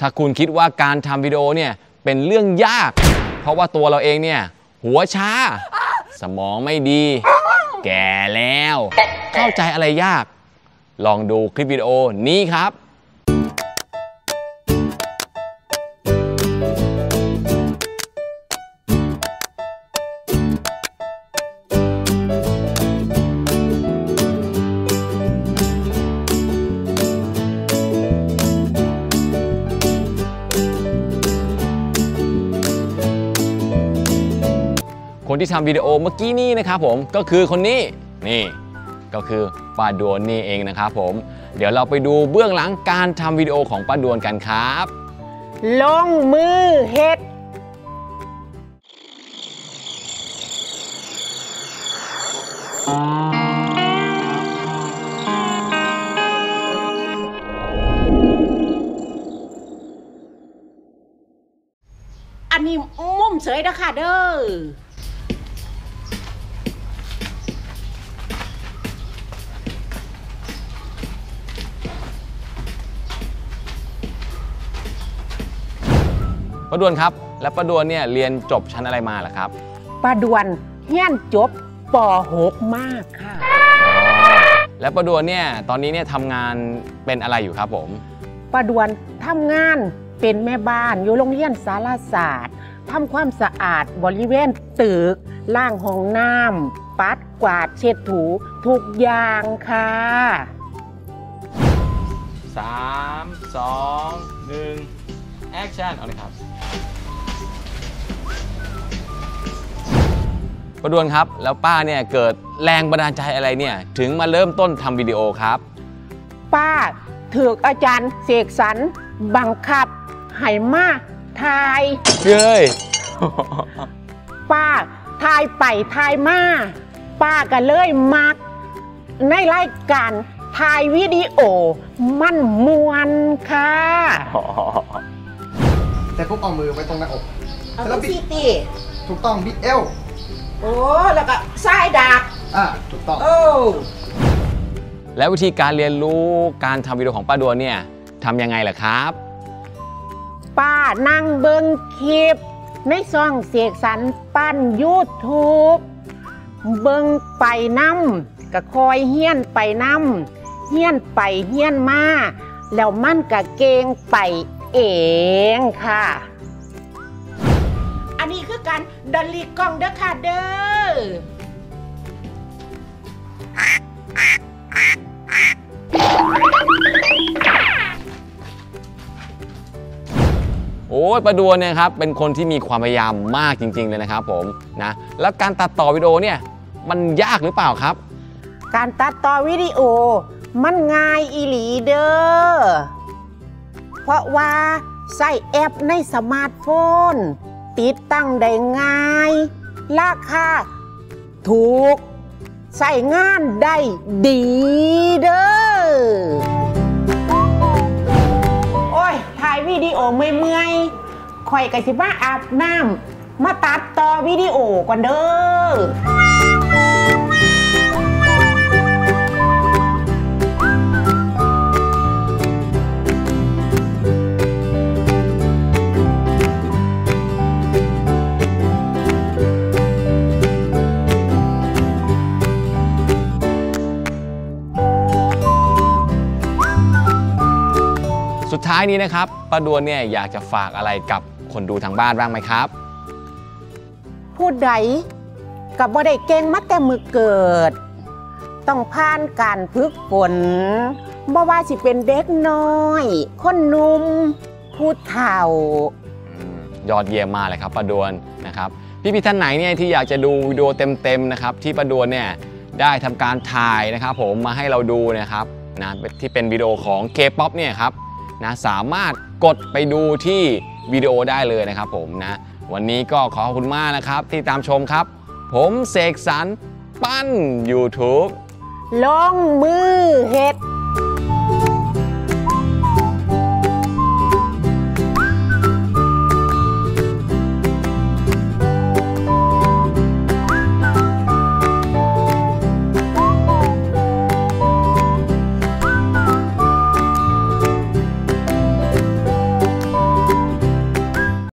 ถ้าคุณคิดว่าการทำวิดีโอเนี่ยเป็นเรื่องยาก เพราะว่าตัวเราเองเนี่ยหัวช้า สมองไม่ดี แก่แล้ว เข้าใจอะไรยาก ลองดูคลิปวิดีโอนี้ครับ ที่ทำวิดีโอเมื่อกี้นี้นะครับผมก็คือคนนี้นี่ก็คือป้าดวนนี่เองนะครับผม เดี๋ยวเราไปดูเบื้องหลังการทำวิดีโอของป้าดวนกันครับ ลงมือเฮ็ดอันนี้มุมเสยนะคะเด้อ ป้าดวนครับ แล้วป้าดวนเนี่ยเรียนจบชั้นอะไรมาล่ะครับป้าดวนเฮียนจบป .6 มากค่ะอ๋อแล้วป้าดวนเนี่ยตอนนี้เนี่ยทำงานเป็นอะไรอยู่ครับผมป้าดวนทำงานเป็นแม่บ้านอยู่โรงเรียนสารสาสน์ทำความสะอาดบริเวณตึกล่างห้องน้ำปัดกวาดเช็ดถูทุกอย่างค่ะ 3 2 1 action เอาเลยครับ ป้าดวนครับ แล้วป้าเนี่ยเกิดแรงบันดาลใจอะไรเนี่ย ถึงมาเริ่มต้นทำวิดีโอครับ ป้าถือกอาจารย์เสกสรรบังคับให้มาทายเฮ้ยป้าทายไปทายมาป้าก็เลยมัก ในรายการทายวิดีโอ มันมวนค่ะ แต่ปุ๊บเอามือไว้ตรงหน้าอกเอาแล้วบิสิดติถูกต้องบิดเอว โอ้แล้วก็สายดักอ่าถูกต้อง โอ้แล้ววิธีการเรียนรู้การทำวิดีโอของป้าดวนเนี่ยทำยังไงล่ะครับ ป้านั่งเบิงคลิปในซ่องเสกสรรปั้นยูทูบเบิงไปน้ำก็คอยเฮี้ยนไปน้ำเฮี้ยนไปเฮี้ยนมา แล้วมันก็เกงไปเองค่ะอันนี้คือการ ดอลลีกล้องเด้อค่ะเด้อโอ้ยป้าดวนเนี่ยครับเป็นคนที่มีความพยายามมากจริง ๆ เลยนะครับผมนะแล้วการตัดต่อวิดีโอเนี่ยมันยากหรือเปล่าครับ การตัดต่อวิดีโอ มันง่ายอีหลีเด้อเพราะว่าใส่แอปในสมาร์ทโฟน ติดตั้งได้ง่าย ราคาถูก ใส่งานได้ดีเด้อ โอ้ย ถ่ายวิดีโอเมื่อยๆข่อยกะสิว่าอาบน้ำมาตัดต่อวิดีโอก่อนเด้อ สุดท้ายนี้นะครับป้าดวนเนี่ยอยากจะฝากอะไรกับคนดูทางบ้านบ้างไหมครับผู้ใดกับบ่ได้เก่งมาแต่มือเกิด ต้องผ่านการฝึกฝนบ่ว่าสิเป็นเด็กน้อย คนหนุ่มผู้เฒ่าอืมยอดเยี่ยมมากเลยครับป้าดวนนะครับพี่พี่ๆท่านไหนเนี่ยที่อยากจะดูวิดีโอเต็มๆนะครับที่ป้าดวนเนี่ยได้ทำการถ่ายนะครับ ผมมาให้เราดูเนะครับนะที่เป็นวิดีโอของ K-POP เนี่ยครับ นะสามารถกดไปดูที่วิดีโอได้เลยนะครับผมนะวันนี้ก็ขอขอบคุณมากนะครับที่ตามชมครับ ผมเสกสรรปั้น YouTube ลงมือเฮ็ด